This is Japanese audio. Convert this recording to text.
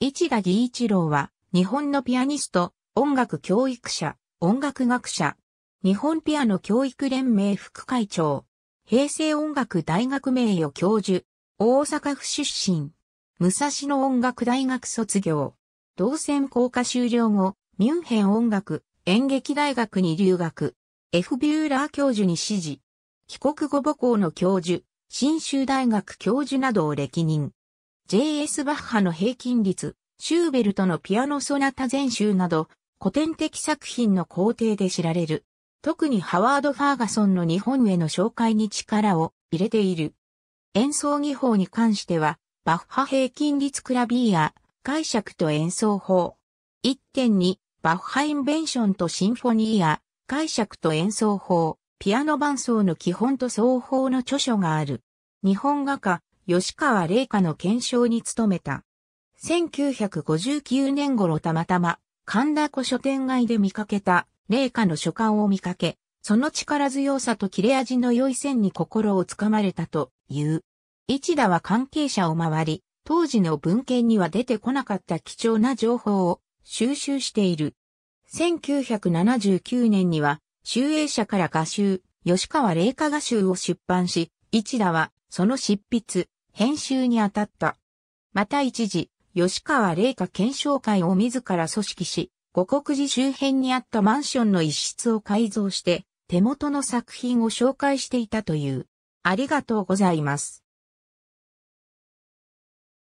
市田義一郎は、日本のピアニスト、音楽教育者、音楽学者、日本ピアノ教育連盟副会長、平成音楽大学名誉教授、大阪府出身、武蔵野音楽大学卒業、同専校科修了後、ミュンヘン音楽演劇大学に留学、F. ビューラー教授に指示、帰国後母校の教授、新州大学教授などを歴任。J.S. バッハの平均律、シューベルトのピアノソナタ全集など、古典的作品の校訂で知られる。特にハワード・ファーガソンの日本への紹介に力を入れている。演奏技法に関しては、バッハ平均律クラビーア、解釈と演奏法。1.2、バッハインベンションとシンフォニーア、解釈と演奏法、ピアノ伴奏の基本と奏法の著書がある。日本画家、吉川玲香の検証に努めた。1959年頃たまたま神田古書店街で見かけた玲香の書簡を見かけ、その力強さと切れ味の良い線に心をつかまれたという。一田は関係者を回り、当時の文献には出てこなかった貴重な情報を収集している。1979年には、集英社から画集、吉川玲香画集を出版し、一田はその執筆、編集に当たった。また一時、吉川麗華検証会を自ら組織し、五国寺周辺にあったマンションの一室を改造して、手元の作品を紹介していたという。ありがとうございます。